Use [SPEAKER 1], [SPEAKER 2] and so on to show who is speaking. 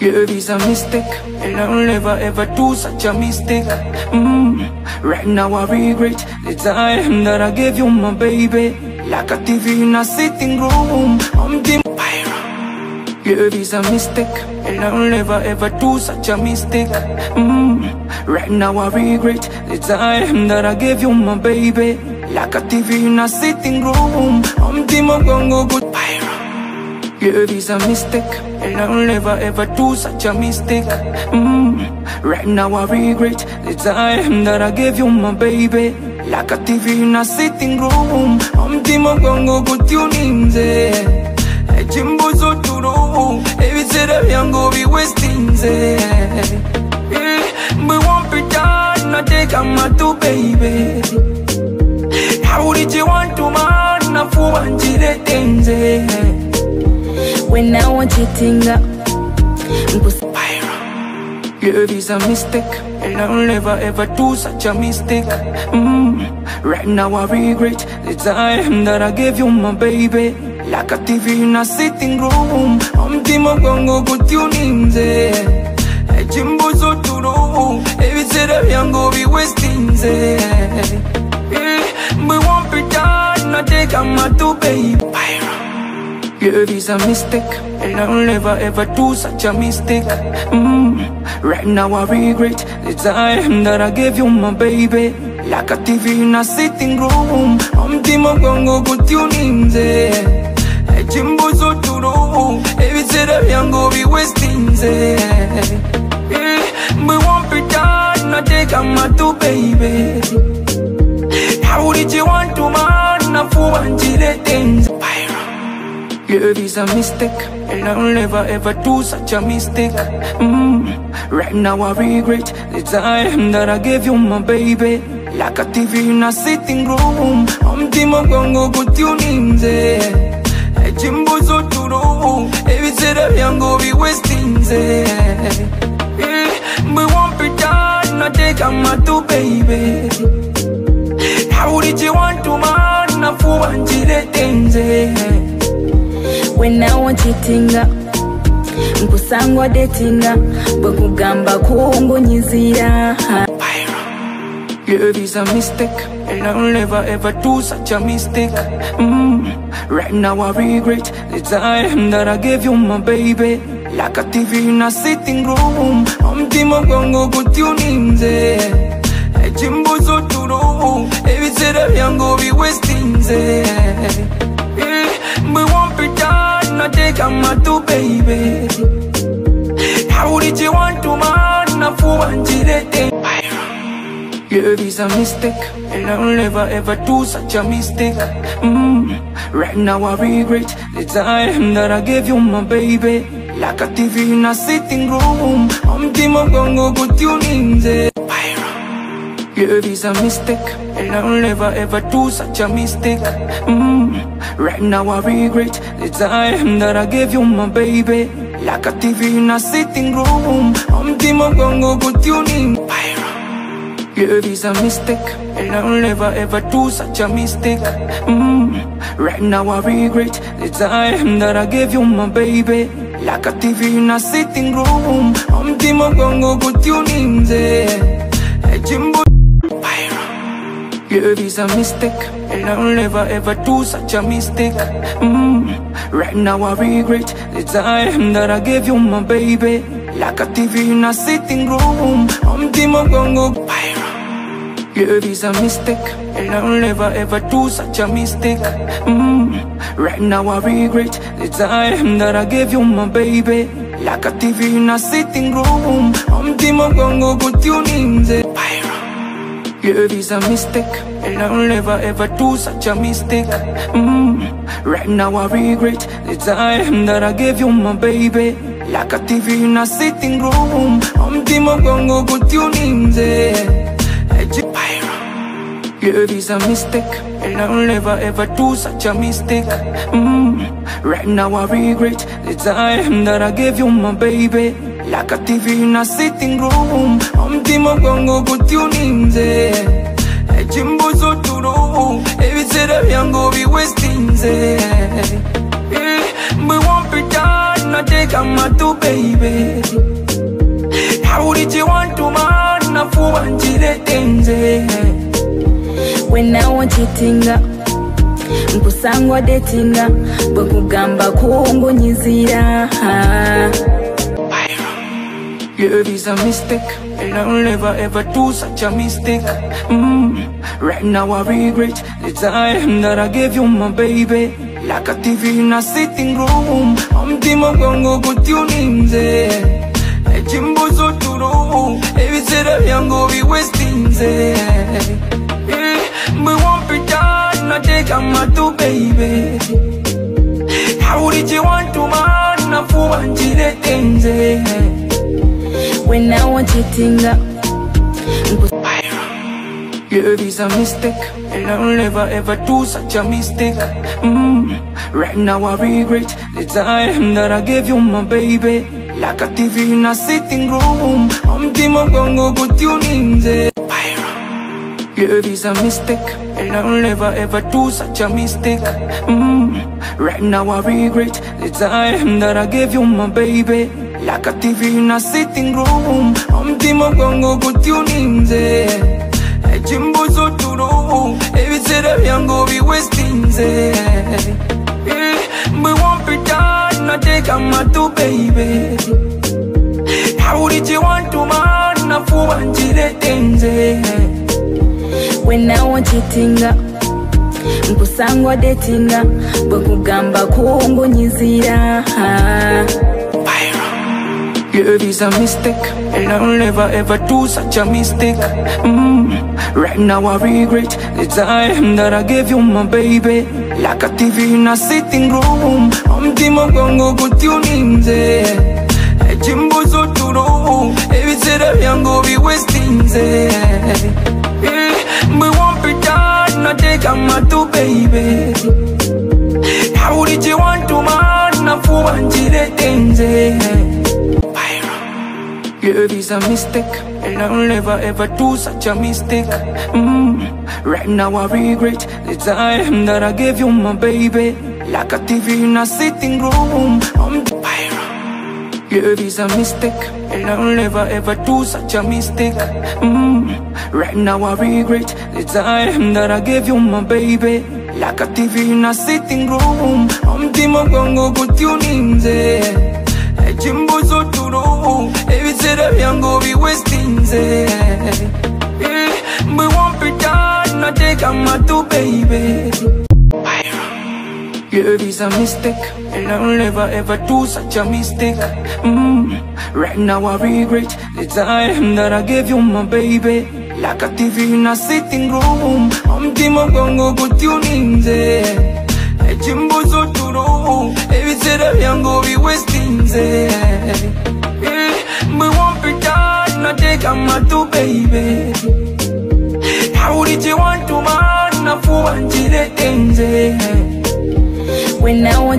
[SPEAKER 1] Love is a mistake, and I'll never ever do such a mistake. Mm. Right now I regret the time that I gave you my baby. Like a TV in a sitting room, I'm the Love is a mistake, and I'll never ever do such a mistake. Mm. Right now I regret the time that I gave you my baby. Like a TV in a sitting room, I'm the Magongo good Love is a mistake, and I'll never ever do such a mistake. Mm. Right now I regret the time that I gave you my baby. Like a TV in a sitting room, Magongo good tuning Chimbuzo turu, byangu biwestinze Mwe wampita nateka matu baby. Howdy you want to man? Nafuba njiretenze
[SPEAKER 2] When I want up Mpusa
[SPEAKER 1] Love is a mistake, and I'll never ever do such a mistake. Mm. Right now I regret the time that I gave you my baby. Like a TV in a sitting room, I'm the Magongo good tuning Chimbuzo turu, ebisera byangu biwestinze Mwe wampita nateka matu baby Love is a mistake, and I'll never ever do such a mistake. Mm. Right now I regret the time that I gave you my baby. Like a TV in a sitting room, I'm the Magongo good tuning Chimbuzo turu, ebisera byangu biwestinze Mwe wampita nateka matu baby How did you want to man nafuba njiretenze Love is a mistake, and I'll never ever do such a mistake. Mm. Right now I regret the time that I gave you my baby. Like a TV in a sitting room, I'm the Magongo good tuning Chimbuzo turu, ebisera byangu biwestinze Mwe wampita nateka matu baby. How did you want to man? Nafuba njiretenze
[SPEAKER 2] When I up Mkusangwa dating up Bwekugamba
[SPEAKER 1] Love is a mistake, and I'll never ever do such a mistake. Mm. Right now I regret the time that I gave you my baby. Like a TV in a sitting room, I'm the Magongo good tuning Chimbuzo turu, ebisera byangu biwestinze nateka matu baby njirete Love is a mistake, and I'll never ever do such a mistake. Mm. Right now I regret the time that I gave you my baby. Like a TV in a sitting room, I'm the Magongo good tuning Love is a mistake, and I'll never ever do such a mistake. Mm. Right now I regret the time that I gave you my baby. Like a TV in a sitting room, I'm the Magongo good tuning Love is a mistake, and I'll never ever do such a mistake. Mm. Right now I regret the time that I gave you my baby. Like a TV in a sitting room, I'm the Magongo good tuning Chimbo Love is a mistake, and I'll never ever do such a mistake. Mm. Right now I regret the time that I gave you my baby. Like a TV in a sitting room, I'm the Magongo Love is a mistake, and I'll never ever do such a mistake. Mm. Right now I regret the time that I gave you my baby. Like a TV in a sitting room, I'm Magongo good tuning Love is a mistake, and I'll never ever do such a mistake. Mm. Right now I regret the time that I gave you my baby. Like a TV in a sitting room, I'm good tuning Love is a mistake, and I'll never ever do such a mistake. Mm. Right now I regret the time that I gave you my baby. Like a TV in a sitting room, I'm the Magongo good tuning Chimbuzo turu, ebisera byangu biwestinze eh, Mwe wampita nateka matu baby. Naurichiwantuma nafuba njiretenze
[SPEAKER 2] wenawo chitinga nkusangwa detinga bwekugamba kungonyizira
[SPEAKER 1] Love is a mistake, and I'll never ever do such a mistake. Mm. Right now I regret the time that I gave you my baby. Like a TV in a sitting room, I'm Timo Gongo kutuninze. Jimbo so turo, every set of young go be wasting ze. We won't be done, not take a matu baby. How did you want to man, na fuwa njiretenze.
[SPEAKER 2] wenawo chitinga
[SPEAKER 1] Love is a mistake, and I'll never ever do such a mistake. Mm. Right now I regret the time that I gave you my baby. Like a TV in a sitting room, I'm Timo Gongo kutuninze. Love is a mistake, and I'll never ever do such a mistake. Mm. Right now I regret the time that I gave you my baby. Like a TV in a sitting room, I'm Timo Gongo kutuninze. Jimbo so turo, every set of young go be wasting ze. We won't be done, not take a matu baby. How did you want to man, na fuwa njiretenze.
[SPEAKER 2] wenawo chitinga nkusangwa detinga bwekugamba kungonyizira
[SPEAKER 1] Love is a mistake, and I'll never ever do such a mistake. Mm. Right now I regret the time that I gave you my baby. Like a TV in a sitting room, I'm Timo Gongo kutuninze. Jimbo so turo, every set of young go be Love a mistake, and I'll never ever do such a mistake. Mm. Right now I regret the time that I gave you my baby. Like a TV in a sitting room, I'm Love is a mistake, and I'll never ever do such a mistake. Mm. Right now I regret the time that I gave you my baby. Like a TV in a sitting room, I'm the Timo Gongo kutuninze. Jimbo so turo, every set of young go be wasting ze. We won't be done, not take a matu baby. Love is a mistake, and I'll never ever do such a mistake. Mm. Right now I regret the time that I gave you my baby. Like a TV in a sitting room, I'm Timo Gongo kutuninze. Jimbo so turo, every set of young go be wasting ze. Mm, we won't be done, not take a matu baby. How did you want to man, na fuwa njiretenze.
[SPEAKER 2] wenawo